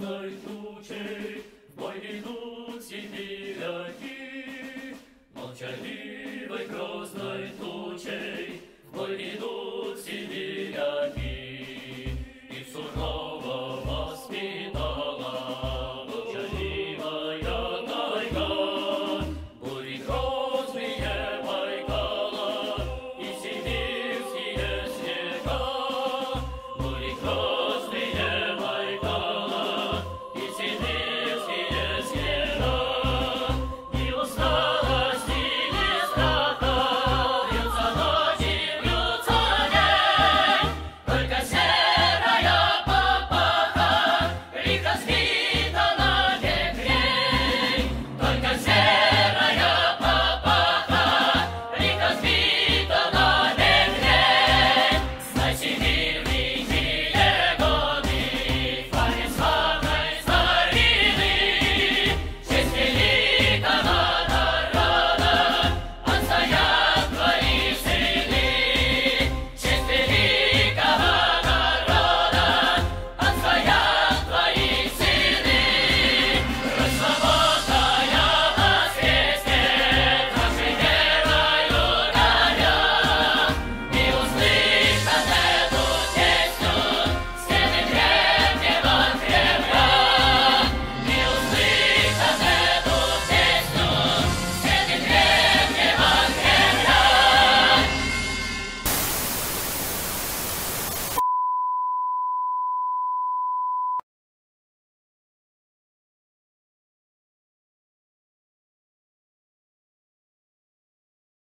Грозной тучей в бой идут сибиряки, Молчаливой грозной тучей.